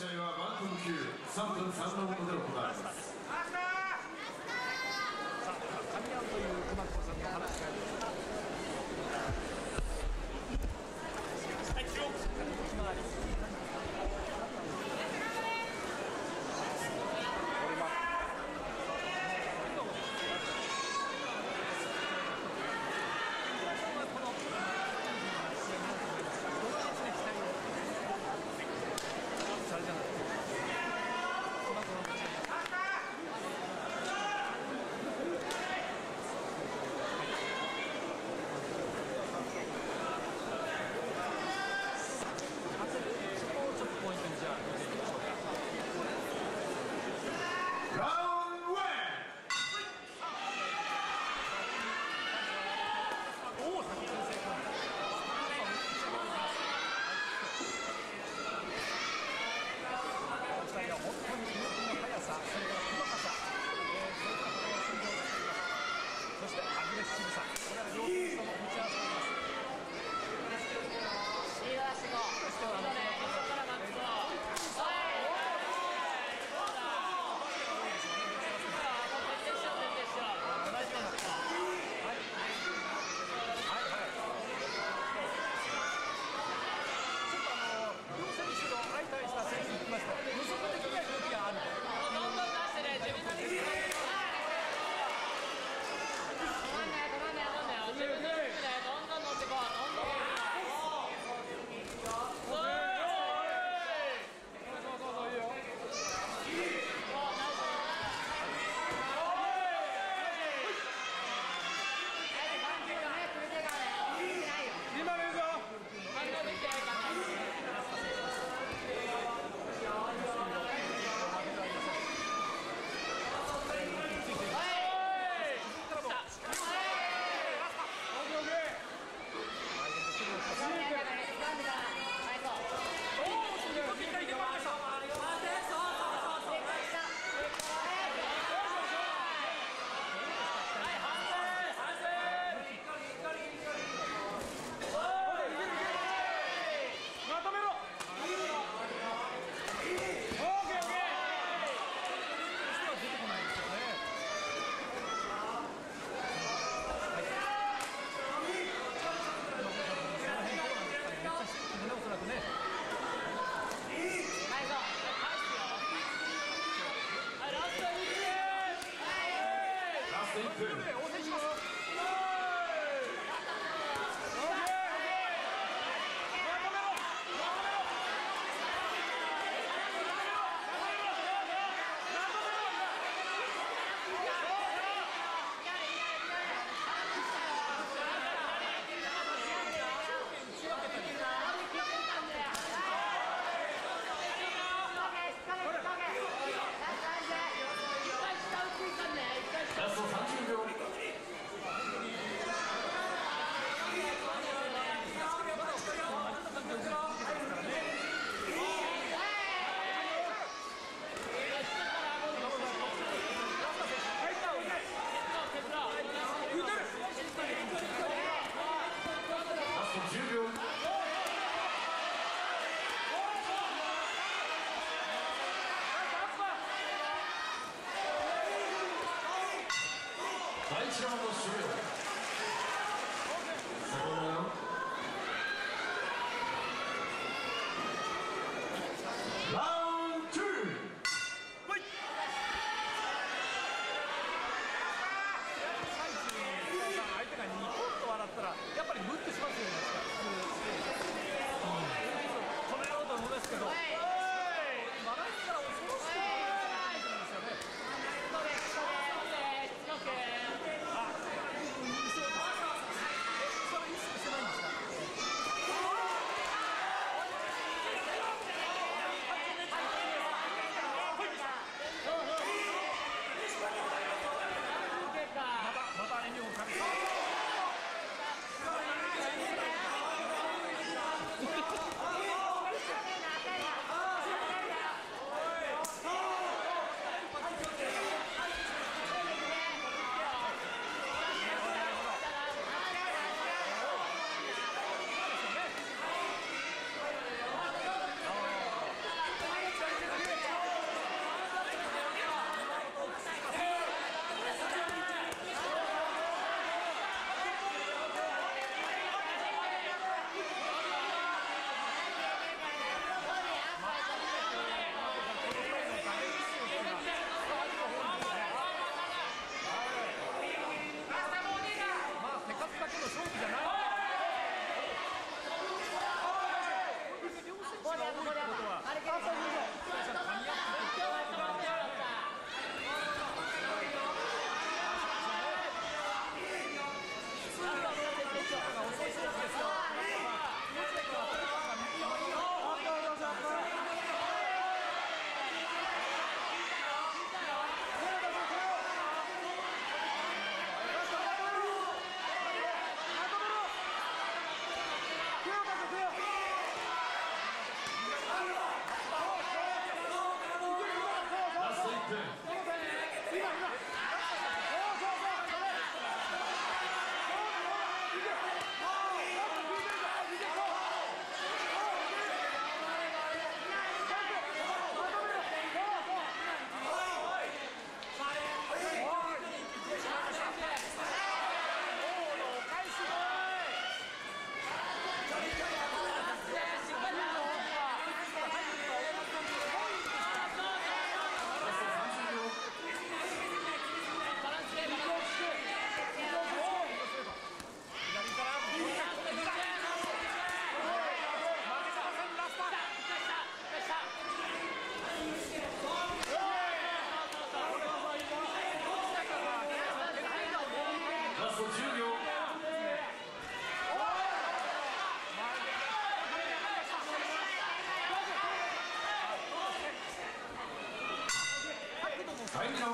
試合はバント3分3のこで行われます。さあ、神という熊久さんの話があります。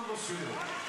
ラウ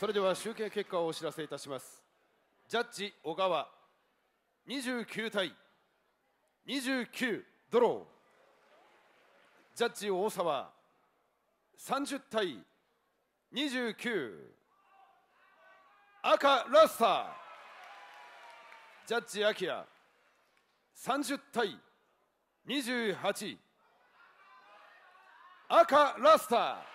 それでは集計結果をお知らせいたします。ジャッジ小川29対29ドロー。ジャッジ大沢30対29赤ラスター。ジャッジアキラ30対28赤ラスター。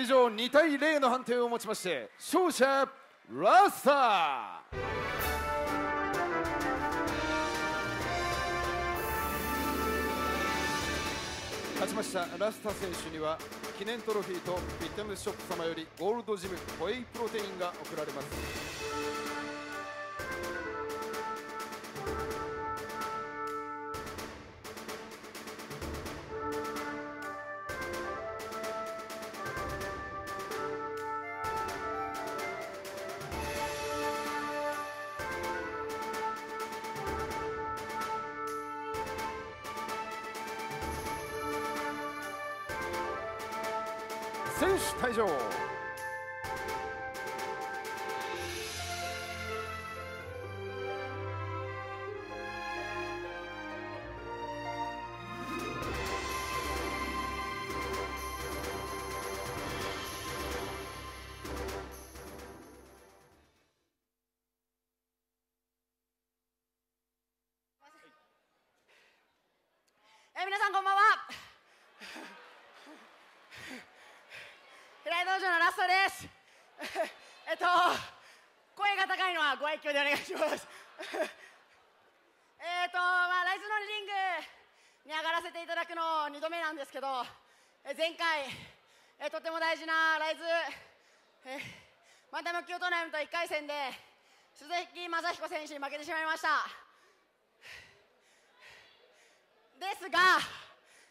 以上2対0の判定をもちまして勝者ラスター。勝ちましたラスタ選手には記念トロフィーとフィットネスショップ様よりゴールドジムホエイプロテインが贈られます。選手退場。と声が高いのはご愛嬌でお願いします。えっとまあライズのリングに上がらせていただくの2度目なんですけど前回えとても大事なライズえバンタム級トーナメント1回戦で鈴木雅彦選手に負けてしまいました。ですが、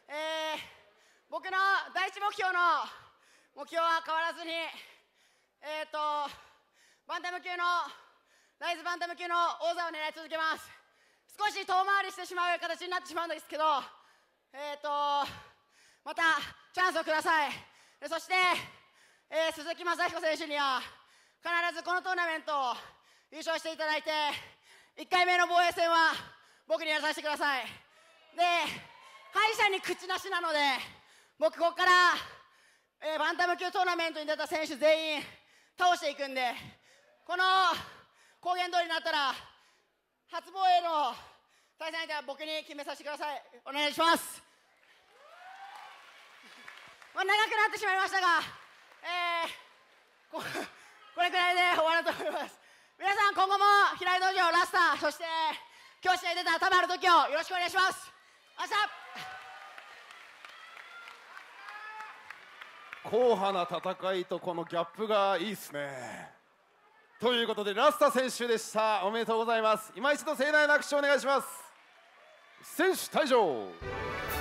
えー、僕の第一目標の目標は変わらずにえっ、ー、とバンタム級のライズバンタム級の王座を狙い続けます。少し遠回りしてしまう形になってしまうんですけどえっ、ー、とまたチャンスをください。そして、えー、鈴木雅彦選手には必ずこのトーナメントを優勝していただいて1回目の防衛戦は僕にやらさせてください。で敗者に口なしなので僕ここから、えー、バンタム級トーナメントに出た選手全員倒していくんでこの公言通りになったら初防衛の対戦相手は僕に決めさせてください。お願いします。まあ長くなってしまいましたがえー、ここれくらいで終わると思います。皆さん今後も平井道場ラスターそして今日試合出た田原時をよろしくお願いします。明日硬派な戦いとこのギャップがいいですね。ということでラスタ選手でした。おめでとうございます。今一度盛大な拍手をお願いします。選手退場。